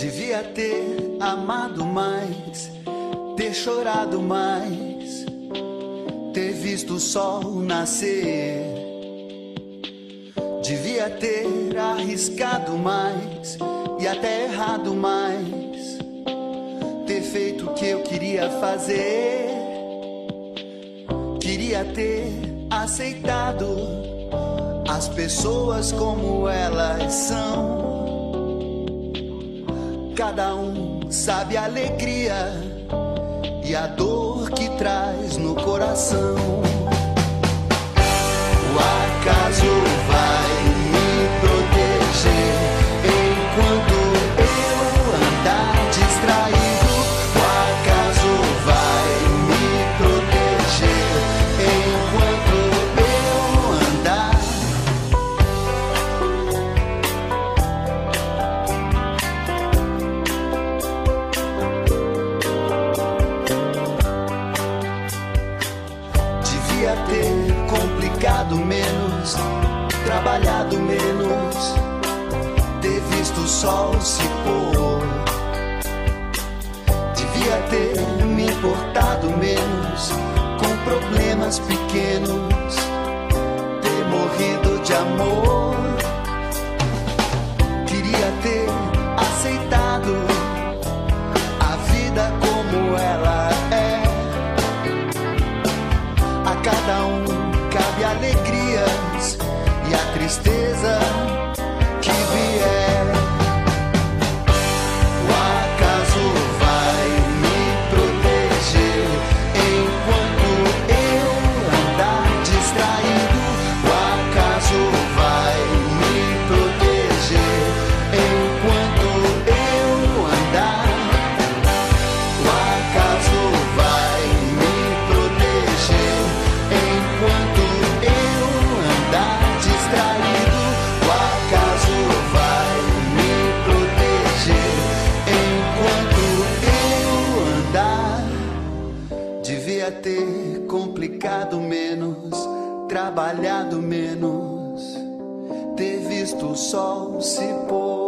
Devia ter amado mais, ter chorado mais, ter visto o sol nascer. Devia ter arriscado mais e até errado mais, ter feito o que eu queria fazer. Queria ter aceitado as pessoas como elas são. Cada um sabe a alegria e a dor que traz no coração. Devia ter complicado menos, trabalhado menos, ter visto o sol se pôr. Devia ter me importado menos com problemas pequenos, ter morrido de amor. Cada um cabe alegrias e a tristeza Ter complicado menos, trabalhado menos, ter visto o sol se pôr.